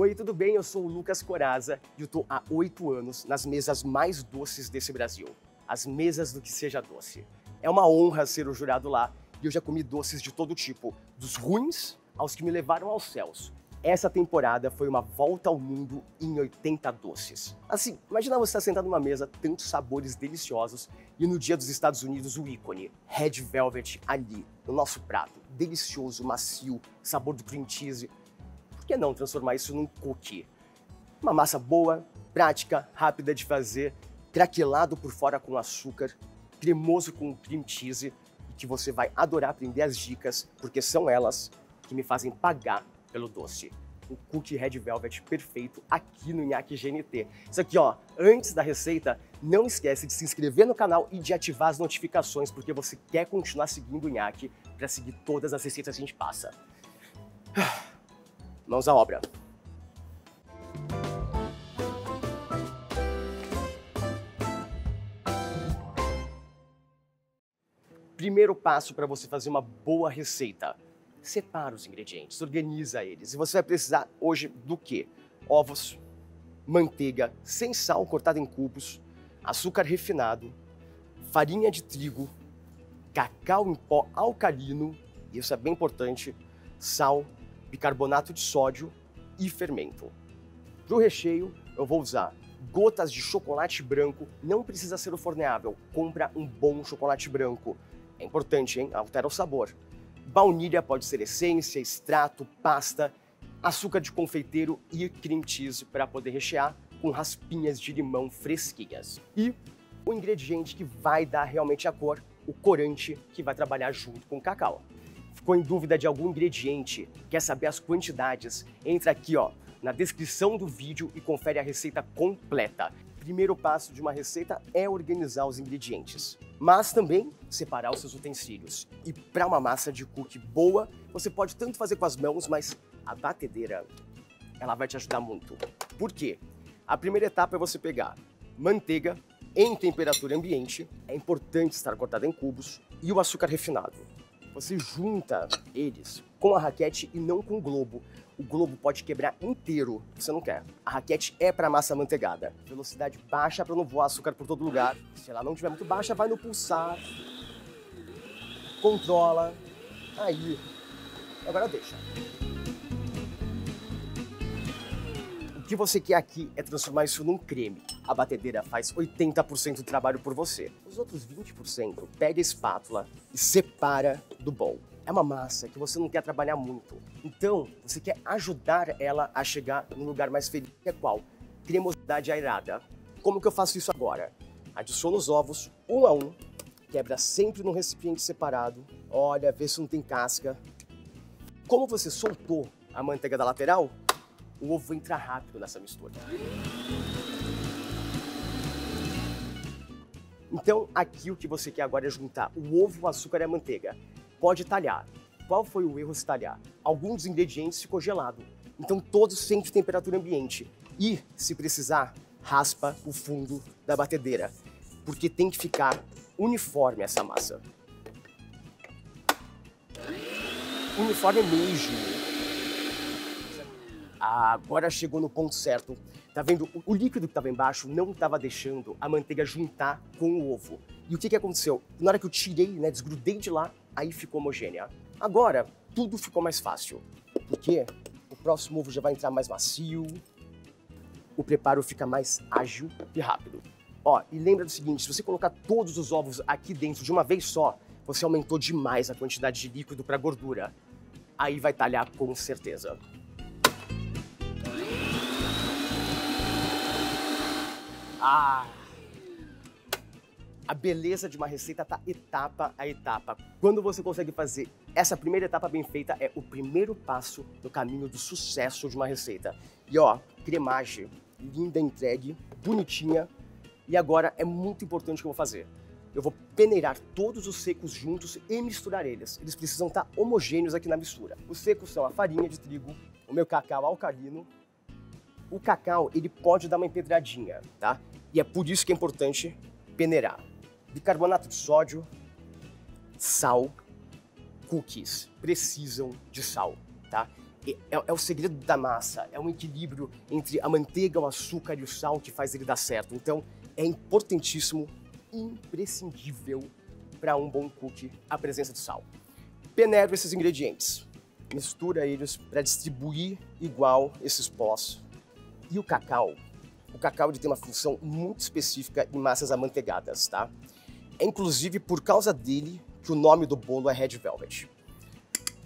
Oi, tudo bem? Eu sou o Lucas Coraza e eu estou há oito anos nas mesas mais doces desse Brasil. As mesas do que seja doce. É uma honra ser o jurado lá e eu já comi doces de todo tipo, dos ruins aos que me levaram aos céus. Essa temporada foi uma volta ao mundo em 80 doces. Assim, imagina você estar sentado numa mesa, tantos sabores deliciosos, e no dia dos Estados Unidos o ícone, Red Velvet ali, no nosso prato. Delicioso, macio, sabor do cream cheese. Que não transformar isso num cookie? Uma massa boa, prática, rápida de fazer, craquelado por fora com açúcar, cremoso com cream cheese, e que você vai adorar aprender as dicas, porque são elas que me fazem pagar pelo doce. Um cookie red velvet perfeito aqui no Nhaque GNT. Isso aqui, ó, antes da receita, não esquece de se inscrever no canal e de ativar as notificações, porque você quer continuar seguindo o Nhaque para seguir todas as receitas que a gente passa. Mãos à obra. Primeiro passo para você fazer uma boa receita separa os ingredientes, organiza eles. E você vai precisar hoje do quê? Ovos, manteiga sem sal cortada em cubos, açúcar refinado, farinha de trigo, cacau em pó alcalino, isso é bem importante, sal, bicarbonato de sódio e fermento. Para o recheio, eu vou usar gotas de chocolate branco, não precisa ser o forneável, compra um bom chocolate branco. É importante, hein? Altera o sabor. Baunilha pode ser essência, extrato, pasta, açúcar de confeiteiro e cream cheese para poder rechear com raspinhas de limão fresquinhas. E o ingrediente que vai dar realmente a cor, o corante que vai trabalhar junto com o cacau. Ficou em dúvida de algum ingrediente? Quer saber as quantidades? Entra aqui ó, na descrição do vídeo e confere a receita completa primeiro passo de uma receita é organizar os ingredientes, mas também separar os seus utensílios. E para uma massa de cookie boa, você pode tanto fazer com as mãos, mas a batedeira, ela vai te ajudar muito. Por quê? A primeira etapa é você pegar manteiga em temperatura ambiente, é importante estar cortada em cubos, e o açúcar refinado. Você junta eles com a raquete e não com o globo. O globo pode quebrar inteiro, você não quer. A raquete é para massa manteigada. Velocidade baixa para não voar açúcar por todo lugar. Se ela não estiver muito baixa, vai no pulsar. Controla. Aí. Agora deixa. Que você quer aqui é transformar isso num creme. A batedeira faz 80% do trabalho por você. Os outros 20%, pega a espátula e separa do bol é uma massa que você não quer trabalhar muito. Então, você quer ajudar ela a chegar no lugar mais feliz, que é qual? Cremosidade airada. Como que eu faço isso agora? Adiciono os ovos um a um, quebra sempre num recipiente separado, olha, vê se não tem casca. Como você soltou a manteiga da lateral, o ovo entra rápido nessa mistura. Então, aqui o que você quer agora é juntar o ovo, o açúcar e a manteiga pode talhar. Qual foi o erro se talhar? Alguns ingredientes ficou gelado. Então todos sempre temperatura ambiente. E, se precisar, raspa o fundo da batedeira, porque tem que ficar uniforme essa massa. Uniforme mesmo. Ah, agora chegou no ponto certo. Tá vendo? O líquido que estava embaixo não estava deixando a manteiga juntar com o ovo. E o que, que aconteceu? Na hora que eu tirei, né, desgrudei de lá, aí ficou homogênea. Agora, tudo ficou mais fácil, porque o próximo ovo já vai entrar mais macio, o preparo fica mais ágil e rápido. Ó, e lembra do seguinte, se você colocar todos os ovos aqui dentro de uma vez só, você aumentou demais a quantidade de líquido para gordura. Aí vai talhar com certeza. Ah! A beleza de uma receita tá etapa a etapa. Quando você consegue fazer essa primeira etapa bem feita, é o primeiro passo no caminho do sucesso de uma receita. E ó, cremagem, linda entregue, bonitinha. E agora é muito importante o que eu vou fazer. Eu vou peneirar todos os secos juntos e misturar eles. Eles precisam estar tá homogêneos aqui na mistura. Os secos são a farinha de trigo, o meu cacau alcalino. O cacau, ele pode dar uma empedradinha, tá? E é por isso que é importante peneirar bicarbonato de sódio, sal, cookies precisam de sal, tá? é, é, o segredo da massa, é um equilíbrio entre a manteiga, o açúcar e o sal que faz ele dar certo. Então, é importantíssimo, imprescindível para um bom cookie a presença do sal. Peneiro esses ingredientes, mistura eles para distribuir igual esses pós. E o cacau, o cacau ele tem uma função muito específica em massas amanteigadas, tá? É inclusive por causa dele que o nome do bolo é Red Velvet.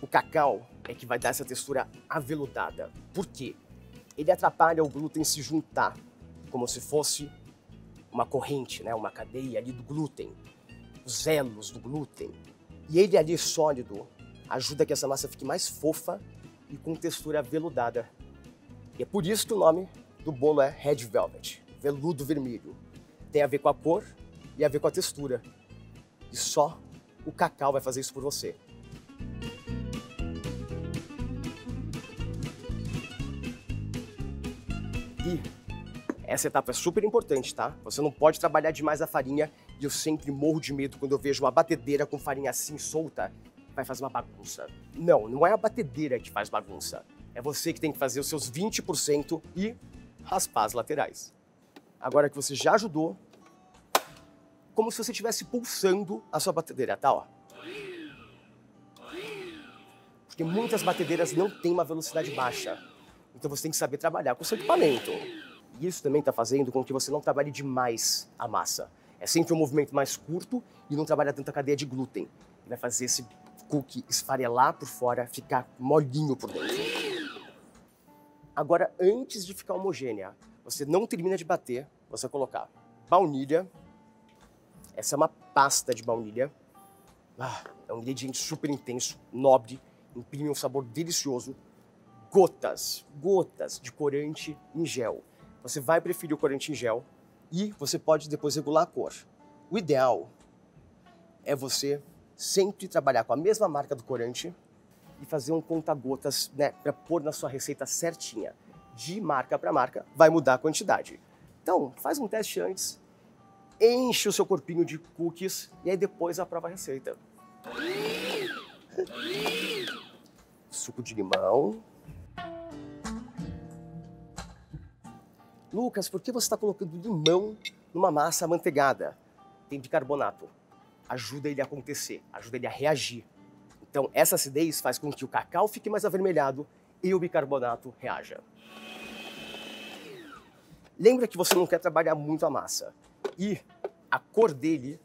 O cacau é que vai dar essa textura aveludada. Por quê? Ele atrapalha o glúten se juntar, como se fosse uma corrente, né? uma cadeia ali do glúten, os elos do glúten. E ele ali sólido ajuda que essa massa fique mais fofa e com textura aveludada. E é por isso que o nome do bolo é Red Velvet, veludo vermelho. Tem a ver com a cor e a ver com a textura. E só o cacau vai fazer isso por você. E essa etapa é super importante, tá? Você não pode trabalhar demais a farinha e eu sempre morro de medo quando eu vejo uma batedeira com farinha assim solta, vai fazer uma bagunça. Não, não é a batedeira que faz bagunça. É você que tem que fazer os seus 20% e raspar as laterais. Agora que você já ajudou, como se você estivesse pulsando a sua batedeira, tá? Ó. Porque muitas batedeiras não têm uma velocidade baixa. Então você tem que saber trabalhar com o seu equipamento. E isso também está fazendo com que você não trabalhe demais a massa. É sempre um movimento mais curto e não trabalha tanta cadeia de glúten. Vai fazer esse cookie esfarelar por fora, ficar molinho por dentro. Agora, antes de ficar homogênea, você não termina de bater, você colocar baunilha. Essa é uma pasta de baunilha. Ah, é um ingrediente super intenso, nobre, imprime um sabor delicioso gotas, gotas de corante em gel. Você vai preferir o corante em gel e você pode depois regular a cor. O ideal é você sempre trabalhar com a mesma marca do corante e fazer um conta-gotas né, para pôr na sua receita certinha. De marca para marca, vai mudar a quantidade. Então, faz um teste antes, enche o seu corpinho de cookies e aí depois aprova a receita. Suco de limão, Lucas, por que você está colocando limão numa massa amanteigada? Tem bicarbonato. Ajuda ele a acontecer, ajuda ele a reagir. Então, essa acidez faz com que o cacau fique mais avermelhado e o bicarbonato reaja. Lembra que você não quer trabalhar muito a massa. E a cor dele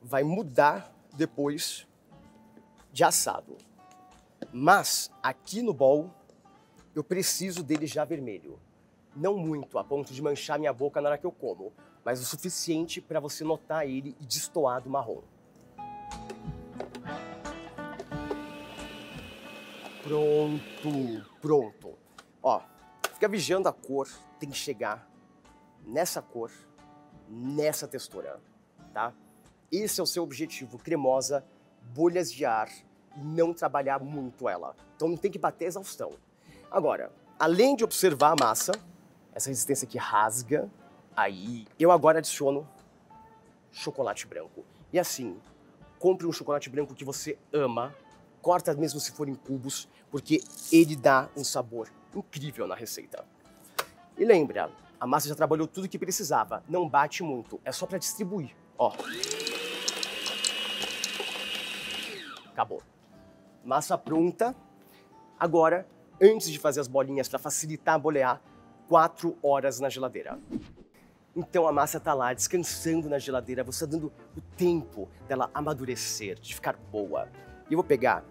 vai mudar depois de assado. Mas aqui no bowl eu preciso dele já vermelho. Não muito, a ponto de manchar minha boca na hora que eu como, mas o suficiente para você notar ele e destoar do marrom. Pronto, pronto. Ó, fica vigiando a cor, tem que chegar nessa cor, nessa textura, tá? Esse é o seu objetivo, cremosa, bolhas de ar não trabalhar muito ela. Então não tem que bater exaustão. Agora, além de observar a massa, essa resistência que rasga, aí eu agora adiciono chocolate branco. E assim, compre um chocolate branco que você ama, corta mesmo se for em cubos, porque ele dá um sabor incrível na receita. E lembra, a massa já trabalhou tudo que precisava, não bate muito, é só para distribuir, ó. Acabou. Massa pronta. Agora, antes de fazer as bolinhas para facilitar a bolear, quatro horas na geladeira. Então a massa está lá descansando na geladeira, você está dando o tempo dela amadurecer, de ficar boa. E eu vou pegar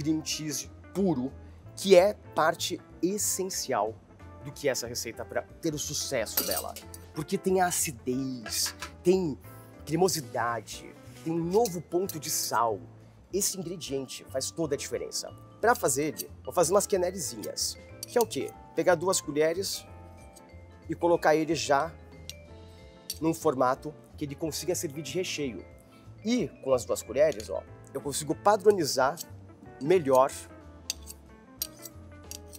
cream cheese puro, que é parte essencial do que é essa receita para ter o sucesso dela. Porque tem a acidez, tem cremosidade, tem um novo ponto de sal. Esse ingrediente faz toda a diferença. Para fazer ele, vou fazer umas quenellezinhas, que é o quê? Pegar duas colheres e colocar ele já num formato que ele consiga servir de recheio. E com as duas colheres, ó, eu consigo padronizar melhor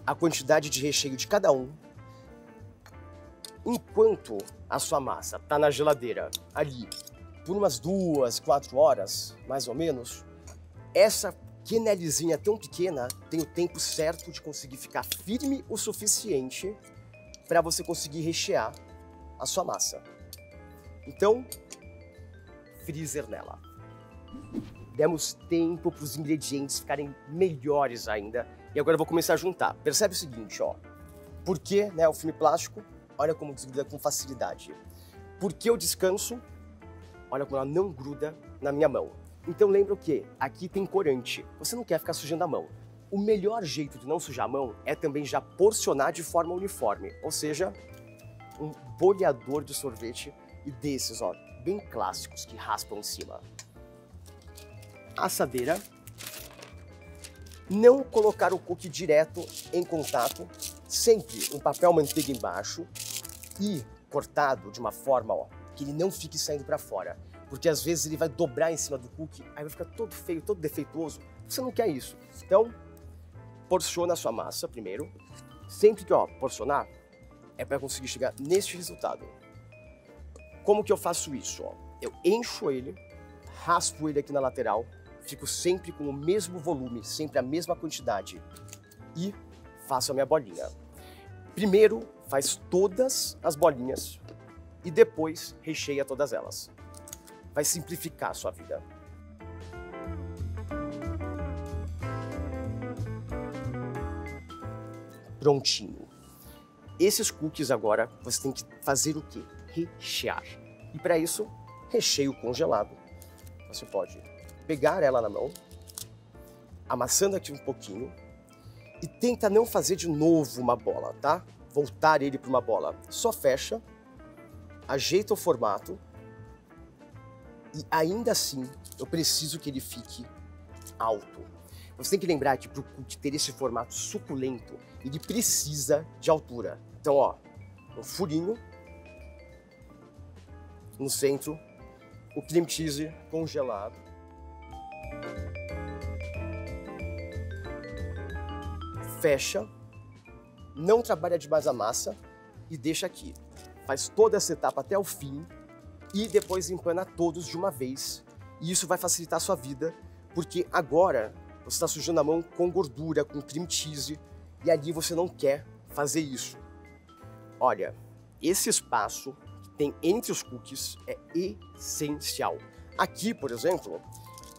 a quantidade de recheio de cada um. Enquanto a sua massa está na geladeira ali por umas duas, quatro horas, mais ou menos, essa quenellezinha tão pequena tem o tempo certo de conseguir ficar firme o suficiente para você conseguir rechear a sua massa. Então, freezer nela. Demos tempo para os ingredientes ficarem melhores ainda. E agora eu vou começar a juntar. Percebe o seguinte, ó. Por que né, o filme plástico? Olha como desgruda com facilidade. Por que eu descanso? Olha como ela não gruda na minha mão. Então lembra o que? Aqui tem corante. Você não quer ficar sujando a mão. O melhor jeito de não sujar a mão é também já porcionar de forma uniforme. Ou seja, um boleador de sorvete e desses, ó, bem clássicos que raspam em cima. Assadeira. Não colocar o cookie direto em contato, sempre um papel manteiga embaixo e cortado de uma forma ó, que ele não fique saindo para fora. Porque às vezes ele vai dobrar em cima do cookie, aí vai ficar todo feio, todo defeituoso. Você não quer isso. Então, porciona a sua massa primeiro. Sempre que ó, porcionar, é para conseguir chegar neste resultado. Como que eu faço isso? Ó? Eu encho ele, raspo ele aqui na lateral, fico sempre com o mesmo volume, sempre a mesma quantidade e faço a minha bolinha. Primeiro faz todas as bolinhas e depois recheia todas elas. Vai simplificar a sua vida. Prontinho. Esses cookies agora você tem que fazer o quê? rechear. E para isso, recheio congelado. Você pode pegar ela na mão, amassando aqui um pouquinho e tenta não fazer de novo uma bola, tá? Voltar ele para uma bola. Só fecha, ajeita o formato e ainda assim eu preciso que ele fique alto. Você tem que lembrar que para o ter esse formato suculento, ele precisa de altura. Então, ó, um furinho no centro, o cream cheese congelado. Fecha, não trabalha demais a massa e deixa aqui. Faz toda essa etapa até o fim e depois empana todos de uma vez. E isso vai facilitar a sua vida, porque agora você está sujando a mão com gordura, com cream cheese, e ali você não quer fazer isso. Olha, esse espaço tem entre os cookies é essencial. Aqui, por exemplo,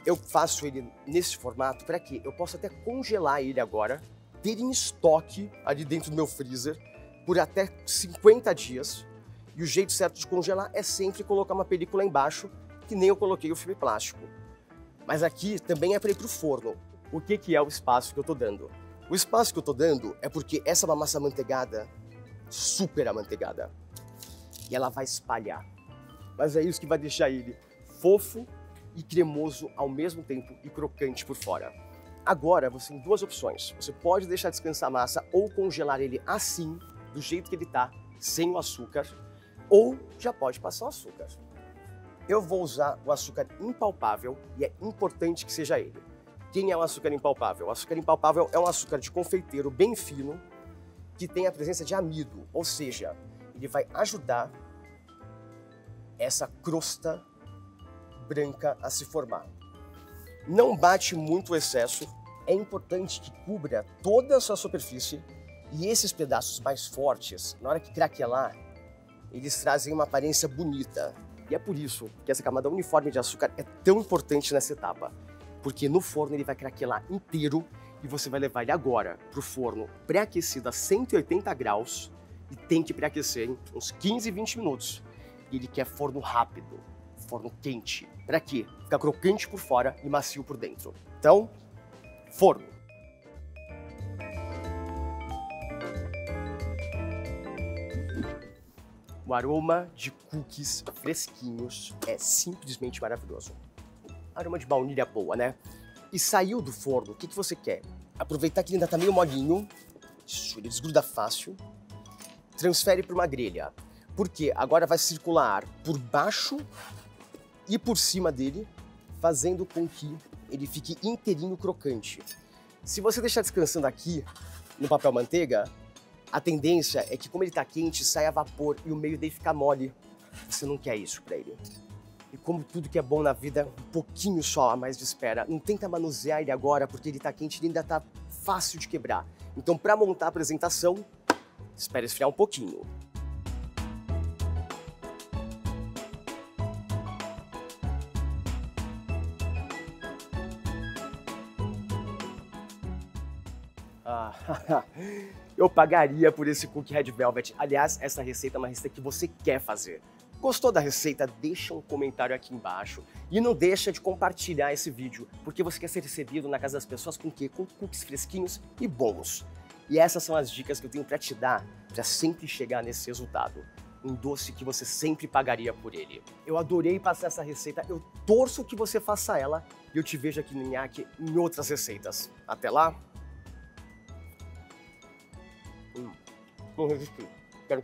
eu faço ele nesse formato para que eu possa até congelar ele agora, ter em estoque ali dentro do meu freezer por até 50 dias. E o jeito certo de congelar é sempre colocar uma película embaixo, que nem eu coloquei o filme plástico. Mas aqui também é para ir para o forno. O que, que é o espaço que eu estou dando? O espaço que eu estou dando é porque essa é uma massa amanteigada, super amanteigada e ela vai espalhar. Mas é isso que vai deixar ele fofo e cremoso ao mesmo tempo e crocante por fora. Agora você tem duas opções. Você pode deixar descansar a massa ou congelar ele assim, do jeito que ele está, sem o açúcar, ou já pode passar o açúcar. Eu vou usar o açúcar impalpável e é importante que seja ele. Quem é o açúcar impalpável? O açúcar impalpável é um açúcar de confeiteiro bem fino que tem a presença de amido, ou seja, ele vai ajudar essa crosta branca a se formar. Não bate muito o excesso, é importante que cubra toda a sua superfície e esses pedaços mais fortes, na hora que craquelar, eles trazem uma aparência bonita. E é por isso que essa camada uniforme de açúcar é tão importante nessa etapa, porque no forno ele vai craquelar inteiro e você vai levar ele agora para o forno pré-aquecido a 180 graus e tem que pré-aquecer uns 15, 20 minutos. Ele quer forno rápido, forno quente. Para quê? Ficar crocante por fora e macio por dentro. Então, forno. O aroma de cookies fresquinhos é simplesmente maravilhoso. Aroma de baunilha boa, né? E saiu do forno, o que, que você quer? Aproveitar que ele ainda tá meio molinho, ele desgruda fácil, transfere para uma grelha. Porque agora vai circular por baixo e por cima dele, fazendo com que ele fique inteirinho crocante. Se você deixar descansando aqui no papel manteiga, a tendência é que como ele está quente, saia vapor e o meio dele fica mole. Você não quer isso para ele. E como tudo que é bom na vida, um pouquinho só a mais de espera. Não tenta manusear ele agora, porque ele tá quente e ainda tá fácil de quebrar. Então, para montar a apresentação, espera esfriar um pouquinho. eu pagaria por esse cookie Red Velvet. Aliás, essa receita é uma receita que você quer fazer. Gostou da receita? Deixa um comentário aqui embaixo. E não deixa de compartilhar esse vídeo, porque você quer ser recebido na casa das pessoas com quê? Com cookies fresquinhos e bons. E essas são as dicas que eu tenho para te dar para sempre chegar nesse resultado. Um doce que você sempre pagaria por ele. Eu adorei passar essa receita, eu torço que você faça ela e eu te vejo aqui no Nhaque em outras receitas. Até lá! Non, je peux. Quel